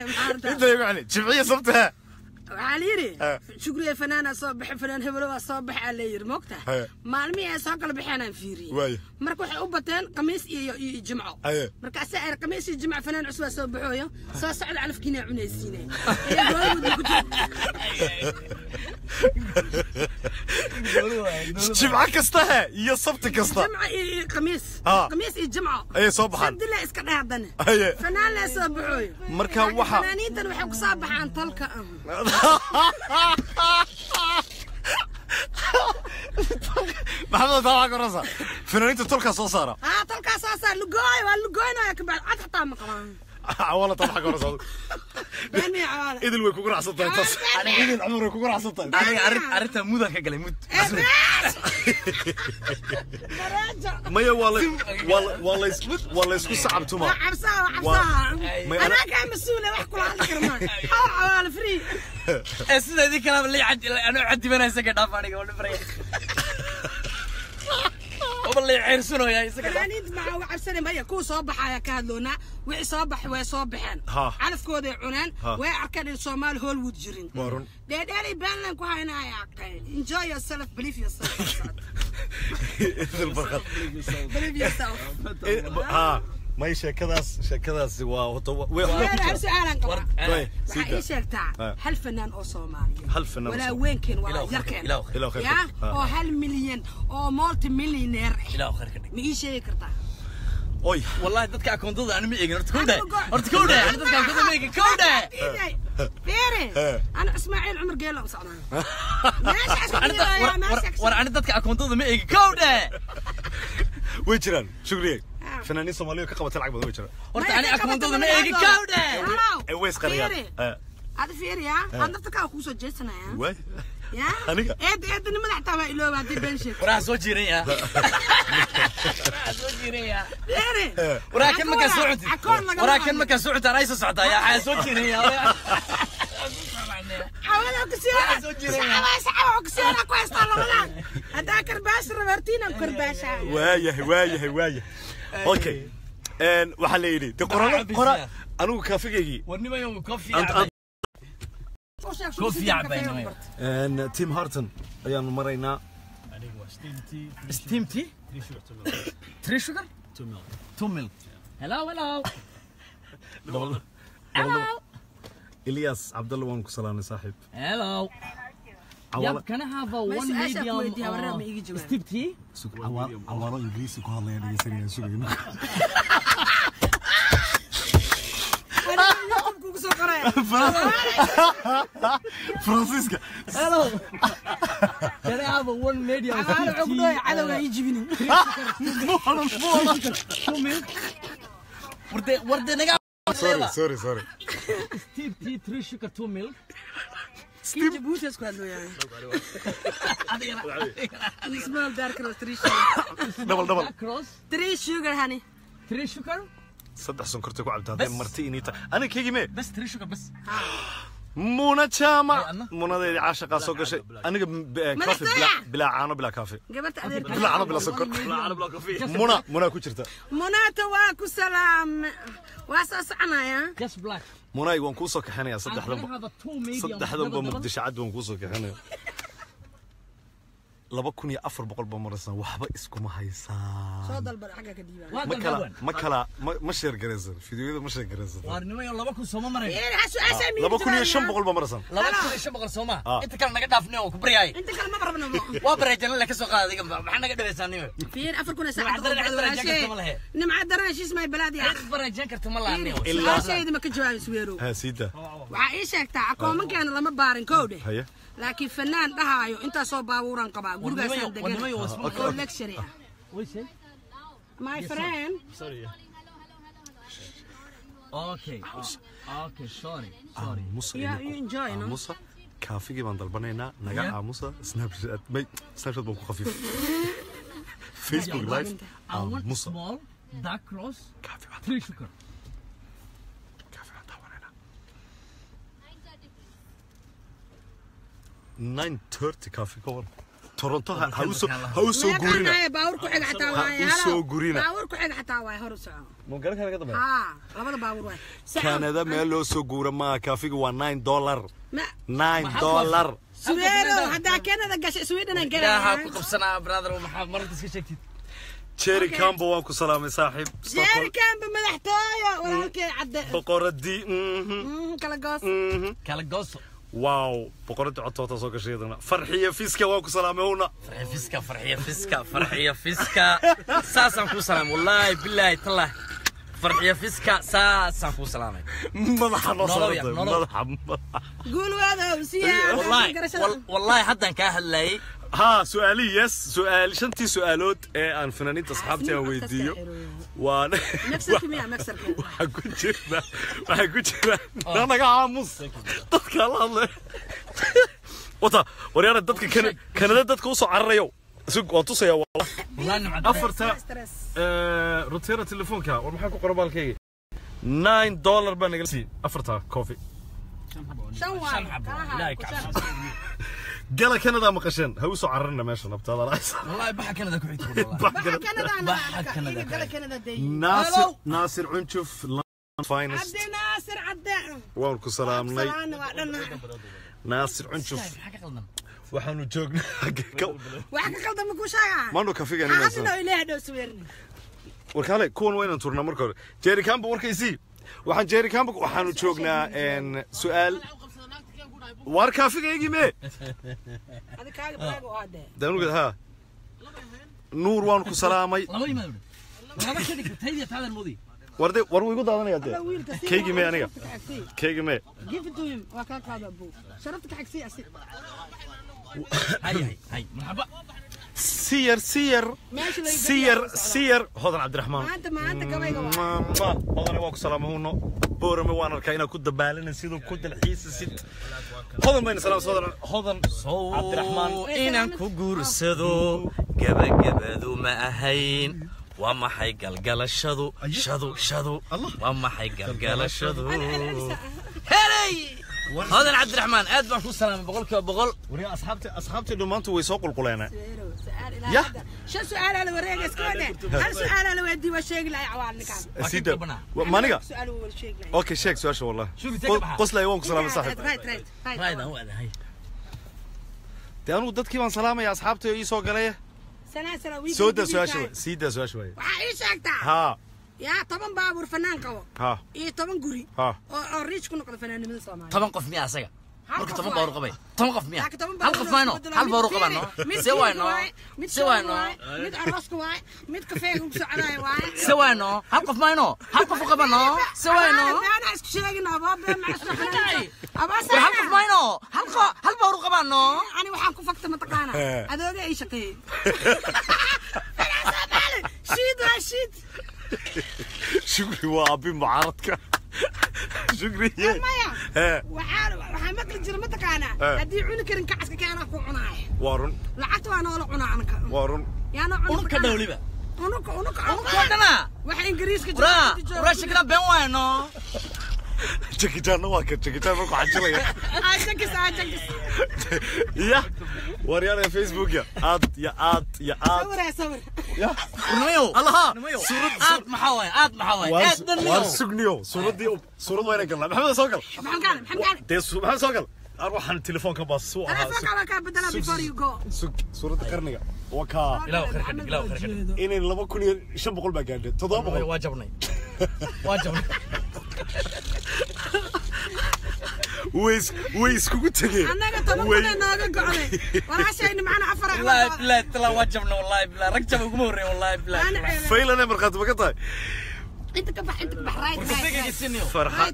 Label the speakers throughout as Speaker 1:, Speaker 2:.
Speaker 1: inta igu celi jimciya sabtaha
Speaker 2: waxaa la yidhi Eh. shukriya fanaana soo baxe fanaan hebelo waa soo baxaa la yidhi moogta
Speaker 1: Eh.
Speaker 2: maalmihii ay soo kala baxeenaan fiiriyey
Speaker 1: Waayo.
Speaker 2: marka waxay u bateen khamiis iyo
Speaker 3: جمعة
Speaker 1: كسطة هي صبت كسطة
Speaker 2: جمعة إيه، إيه، قميص. آه. قميص إيه، هي جمعة
Speaker 1: اي صبحا. الحمد
Speaker 2: لله إسكت اي عضنا
Speaker 1: أي.
Speaker 2: فنان لي صبحوي. مركا فنانين تن وحوك عن طلقة
Speaker 1: محمد طبعا كرسا فنانين تن طلقة صوصارة
Speaker 2: آه طلقة صوصارة لقاي ولقوي نايك بعد عاد حطها مقران
Speaker 1: آه والله طبعا كرسا
Speaker 2: إدل
Speaker 1: ويكون راح سلطان تص أنا إدل عمره ويكون راح سلطان أنا
Speaker 2: عرفت عرفت
Speaker 3: مودا كجلي مود
Speaker 2: ما
Speaker 1: يا والله والله والله يسكت والله يسكت صعب توما
Speaker 2: عمسا عمسا أنا كان مسؤول وأحكي على الكرمان. حار على فري
Speaker 3: أسد إيه، هذه كلام اللي عدي أنا عدي بنا سكت أفاني قبل فري fanaaniinta
Speaker 2: maxaa uga cabsanay maya kuwa soo baxaya ka hadloonaa wixii soo baxay way soo baxeen. Calafkooday cuneen way arkeen in soomaali hollywood jirin. Dheedheelay baanland ku haynaya enjoy yourself believe yourself. Believe yourself.
Speaker 1: Eh, may sheekadaas sheekadaasi waa waxaa ii
Speaker 2: sheegtaa Ha. hal fanaan oo soomaaliya
Speaker 1: oo
Speaker 2: walaa yarkeen
Speaker 1: ya oo
Speaker 2: hal milyan oo multi millionaire
Speaker 3: ah
Speaker 2: ma ii sheegi kartaa
Speaker 1: oy
Speaker 3: wallahi dadka akoontooda ani ma eegin horta Anigu go- horta kowdhe ani dadka akoontooda ma eegin kowdhe
Speaker 2: Diiday. Fiiri. Eh. ana ismaaciil cumar geelo u socdaa meeshaas ku Ani dad- dhiibaya, war- war- meeshaas- war
Speaker 1: فنانين صوماليو كقبة تلعب بدون وجهة
Speaker 3: ورتا أنا أكمل دون ما يجي كاودة
Speaker 2: ويس قريبا
Speaker 1: آه.
Speaker 2: هذا فيري يا آه. أنا تكا أخو سجستنا يا
Speaker 1: وي.
Speaker 2: يا؟ أنا إيد إيد نما نعتبر إلو ما دي بنشي ورا
Speaker 3: سوجيري يا سوجيري يا
Speaker 2: ورا كل مكان سعودي ورا كل مكان
Speaker 3: سعودي رئيس سعودة يا يا
Speaker 2: كرباش
Speaker 3: وايه
Speaker 1: وايه
Speaker 3: أوكي.
Speaker 1: إن وحال يدي تقرن قرا انو كافيغي
Speaker 3: ونيمو كافي انت
Speaker 2: كافي
Speaker 1: إن تيم هارتن يا مرينا
Speaker 3: ستيم تي؟ تري شوغر؟ تو ميل هلاو هلاو هلاو
Speaker 1: إلياس عبد الله وانكو صاحب.
Speaker 3: هلاو
Speaker 1: ياب
Speaker 3: كان هذا ون
Speaker 2: ميديوم ستيب
Speaker 3: تي
Speaker 1: عوارة إنجليزي كو هذا يعني سريع شو ينو فرانسيسكا
Speaker 3: هلو كان هذا ون ميديوم عوارة عقدوي عدوي
Speaker 2: يجيبني
Speaker 3: مو هذا مو هذا شو مين ورد ورد نقع سوري
Speaker 1: سوري سوري
Speaker 3: ستيب تي تري شكر تو ميلك
Speaker 2: ku tea? dhahay cadowga ii jibinin. Two milk? Warde warde naga sorry sorry sorry steam tea three sugar two milk. Kii Jabuuti isku hadlooyaa.
Speaker 3: Small
Speaker 2: dark roast, three sugar.
Speaker 3: double double
Speaker 1: muna jaamac munadeedi caashaqaa soo gashay aniga bilaa caano bilaa kaafe
Speaker 2: bilaa caano bilaa sokor
Speaker 3: muna
Speaker 1: munaa ku jirta
Speaker 2: munaata waa ku salaam waa soo soconayaa
Speaker 1: munaay waan kuu soo kaxinayaa saddexdanba
Speaker 3: saddexdanba muqdisho
Speaker 1: cad waan kuu soo kaxinaya laba kun iyo afar boqol baa maraysan waxba iskuma haysaa Soo
Speaker 2: dalbada xagga ka diiwaan. Waa
Speaker 3: ma kala ma
Speaker 1: kala ma ma sheer garaysan fideoyada ma sheer garaysan
Speaker 3: Warnimayo laba kun sooma maray.
Speaker 2: Fiiri, ha su-aasha miyiga laba kun iyo shan
Speaker 1: boqol baa maraysan
Speaker 3: laba kun iyo shan boqol sooma Ah. inta kale naga dhaafne oo ku baryaay
Speaker 2: Inta kale ma rabno mo.
Speaker 3: waa bareejan la ka soo qaaday maxaa naga dhawaysaa nimo
Speaker 2: Fiiri, afar kun iyo Nimca daran, yaa. cid
Speaker 3: bareejan karta ma laha Fiiri, nimo Ilaa- su-aashayda
Speaker 2: ma ka jawaabi Sweerow.
Speaker 1: siida
Speaker 2: waxaa ii sheegtaa akoomankeena lama baarin kowdhe
Speaker 1: Haye.
Speaker 2: laakiin fanaan dhahaayo intaasoo baabuuran qabaa
Speaker 1: كافيكي من البنينا نجا عموسى سناب شات مي سناب شات بوكو خفيف فيسبوك لايف
Speaker 3: عموسى مول داك روس
Speaker 1: كافي بعد
Speaker 3: تري شكر
Speaker 1: كافي بعد البنينا 930 كافي كور toronto ha u
Speaker 2: meel
Speaker 1: loo soo guura maaha kaafiga waa nine dollar. Nine dollar. jerry waan ku salaamay saaxiib jerry
Speaker 2: madaxtooyo walaalkee cadde
Speaker 1: boqoradii
Speaker 2: kala gooso
Speaker 3: kala gooso
Speaker 1: واو بقرت عطوطة صوكا شيدنا فرحية فيسكا واو كسلام هنا
Speaker 3: فرحية فيسكا فرحية فيسكا فرحية فيسكا ساسا كسلام والله بالله طلع فرحية فيسكا ساسا كسلام
Speaker 1: مضحة مصرد مضحة
Speaker 2: قول هذا وسيا والله
Speaker 3: والله حتى كاهل لي
Speaker 1: ها سؤالي يس سؤال شنتي سؤالوت إيه عن فنانين تصحابتي ويديو weydiiyo waan magsarka miya magsarka waxaa ku jira waxaa ku jira naga aamus dadka la hadlay wata waryaana dadka kana kanada dadka u soo cararayo isag waan tusaya wallah
Speaker 2: wallaahi nimcad afarta stress
Speaker 1: rotera telefoonka war maxaa ku qoran baalkayga 9 dollar baa naga sii afarta coffee
Speaker 3: shan waaye
Speaker 1: قال كندا ما هو سو عرنا ماشي نبت هذا رأس والله
Speaker 3: بحق كندا كويت بحق
Speaker 1: كندا
Speaker 2: بحق كندا إيه، قال
Speaker 1: ناصر ناصر عنشوف فاينست
Speaker 2: عبد ناصر عبد.
Speaker 1: وانكو سلام لي ناصر عنشوف. وحنو جوجنا حقك
Speaker 2: وحنو قلنا مكو شايع.
Speaker 1: مانو كفيق يعني ناصر. عادنا
Speaker 2: ويليه دو سويرني
Speaker 1: وركالي كون وين انتورنا مركور جيري كامبو وركي وحن جيري كامبو وحنو جوجنا إن سؤال kaafigaygii mee nuur waan ku salaamay
Speaker 3: laba yimaado laba ka dhig taydiya taadan mudi
Speaker 1: warde war wuu igu daadanaya dee
Speaker 2: wiilka si Keygii mee aniga? sharafta ka xagsii.
Speaker 1: keygii mee
Speaker 2: give it to him waa kaa qaada buu sharafta ka xagsii asi
Speaker 1: hay hay
Speaker 3: hay marxaba
Speaker 1: si yar si yar meesha la si yar si yar hodan cabdiraxmaan
Speaker 2: maanta maanta gabayga waa
Speaker 1: mama hodane waan ku salaamay huno boorame waan arkaa inaad ku dabaalina siduu ku dalxiisasid hodan bayna salaam hodan hodan
Speaker 3: cabdiraxmaan inaan ku guursado gabagabadu ma ahayn
Speaker 1: هذا
Speaker 3: عبد الرحمن آدم شو السلامه بقول لك بقول
Speaker 1: وري اصحابتي أصحابتي دو مانتو وي سوق القلينا
Speaker 2: يا. شو سؤال على وريك اسكونه هل سؤال على ودي وشيك لا يعوانك
Speaker 1: سيد مانيا
Speaker 2: سؤال وشيك لا
Speaker 1: أوكي شيك سؤال شو والله. قص لي يومك سلام إيه، صاحب.
Speaker 2: رايت رايت رايت هو
Speaker 3: هاي.
Speaker 1: تي أنا ودت كيفان سلامي يا أصحابتي؟ اي سوق عليه
Speaker 2: سنه سنه سيده سؤال شوي.
Speaker 1: سيدة سؤال شوي.
Speaker 2: إيش أكتر
Speaker 1: ها.
Speaker 2: yaa toban baabuur fanaan qabo iyo toban guri. Oo riij ku noqda fanaanimada soomaaliya. Toban
Speaker 3: qof miya asaga?
Speaker 2: Marka toban baabuur
Speaker 3: qabay. Toban qof miya
Speaker 2: hal qof maayno hal baabuur qabaano se waayno se waayno mid aroosku waay mid kafeega ugu socdaay waay. Se
Speaker 3: waayno hal qof maayno hal qof qabano se waayno
Speaker 2: ana isku sheegin abaabe macsuuxnay abaasa hal qof
Speaker 3: maayno hal qo hal baabuur qabano
Speaker 2: ani waxaan ku fakta mataqaana eh. adooga ay shaqeeyay
Speaker 1: شكري هو أبي معارضك. شكري. يا مايا.
Speaker 2: وحال وحال ما تجر ما تكانا هدي عنك كرن كعسك كانا في عناي
Speaker 1: وارن
Speaker 2: لعت وأنا ولا عنا عنك.
Speaker 1: وارن
Speaker 2: يا نوع عنك كذا با عنك عنك عنك. وحين قريش كذا ورا ورا
Speaker 3: بين وينه؟
Speaker 1: Waa markuu xajilaya ya aad ya aad ya aad
Speaker 2: sawir sawir
Speaker 1: ya urnimayow allaha aad
Speaker 3: maxaa waay aad maxaa waay aad waar dhanniyow
Speaker 1: sugniyo suuradii suurad waa inay galnaa maxamed soo gal
Speaker 2: maxaan kaale maxaan kaale
Speaker 1: dee su- maxamed soo gal ar waxaan telefoonka baa suu ahaa telefoonka
Speaker 2: waa kaa bedela before you go
Speaker 1: sug suuradda qarniga waa kaa
Speaker 2: ilaw khair ka dhig ilaw khair ka dhig
Speaker 1: inay laba kun iyo shan boqol baa gaadhay toddoba boqol
Speaker 3: waa jabnay waa jabnay
Speaker 1: ويس ويس كو تجي أنا قاعد طنطني أنا قاعد وأنا
Speaker 2: عشان معنا عفره والله. بلا
Speaker 3: تلا وجبنا والله بلا ركبه قموري والله بلا. إيه.
Speaker 2: فيل
Speaker 1: أنا مرقت بقطع.
Speaker 2: أنت كبح أنت كبح رايت رايت
Speaker 1: فرحة.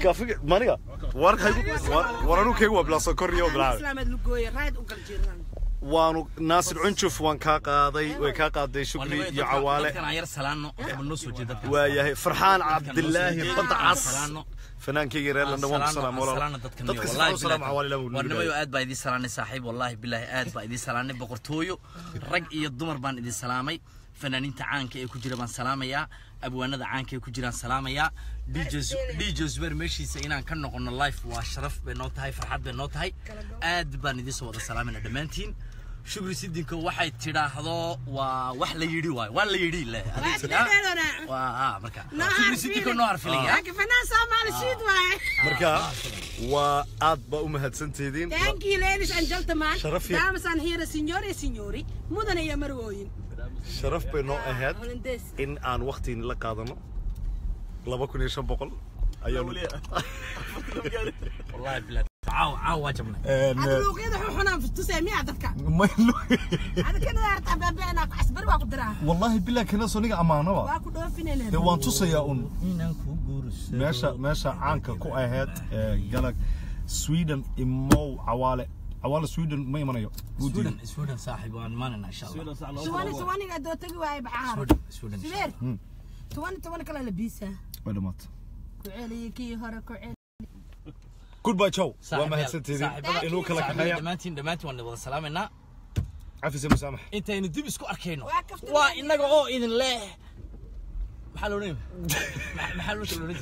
Speaker 1: كافي مانيا. وارك هاي وارانو كي هو بلا سكر يو بلا.
Speaker 2: سلامة لقوي. رايت وقل جيران.
Speaker 1: وانو ناس العنشوف وان كاقا ضي وكا قاضي شكري يا عوالي
Speaker 3: وانو يا فرحان عبد الله قطع
Speaker 1: فنانكي غير لاندا وان سلام ورا
Speaker 3: دتك سلام والله. والله ونو يو آد باي دي سلاني صاحب والله بالله آد باي دي سلاني بقرتويو رج اي دمر بان دي سلامي. فنانين تعانك اي كجرا بان سلاميا أبو أنا دعانك اي كجرا سلاميا ديجز ديجز بير ماشي سينا كنقن لايف واشرف بنوت هاي فرحات بنوت هاي آد بان دي سو سلامنا دمانتين شكري سيدك وحي تراهضو ووح لا يدي واي ولا يدي لا واه سيدك نو عارف لي ياك
Speaker 2: سامع الشيد واي
Speaker 3: مركا
Speaker 1: واد با امهد سنتيدين ثانك
Speaker 2: يو ليديز اند جنتلمان شرف دامس ان هير سينيوري سينيوري مدن يا مروين
Speaker 1: شرف بينو اهد ان ان وقتين لا قادنو 2500 أيام
Speaker 3: والله البلاد عاو عاو واجبنا
Speaker 1: هذا لو
Speaker 2: غيره حنا في 900 دفكه
Speaker 1: ما له
Speaker 2: هذا كان يرتع بابينا قحس بروا قدره
Speaker 1: والله بالله كنا صنيع امانه
Speaker 2: واكو دوفين له وان
Speaker 1: تسيا ان
Speaker 3: انكو غورس ماشا ماشا عنك كو أهد أه،
Speaker 1: قالك سويدن إمو عواله عوال سويدن ما يمنعيو سويدن
Speaker 3: سويدن صاحب وان مانا إن شاء الله. سويدن صاحب سواني
Speaker 2: سواني قدو تقوى عيب عار سويدن
Speaker 3: سويدن سويدن
Speaker 2: تواني تواني كلا لبيسة.
Speaker 1: ولمات
Speaker 2: ku celiye kii hore ku celi
Speaker 1: goodbye jow waa Saaxiibayaal, mahadsantihiin saaxiibada- inuu kala saaxiibada kaxeeya
Speaker 3: dhammaantiin dhammaantiin waan wada salaamaynaa
Speaker 1: cafis musaamax
Speaker 3: intaynu dib isku arkayno
Speaker 2: Waa kaftan waa waadi. inaga oo
Speaker 3: idin leh maxaa la odhanaya maxaa la odhan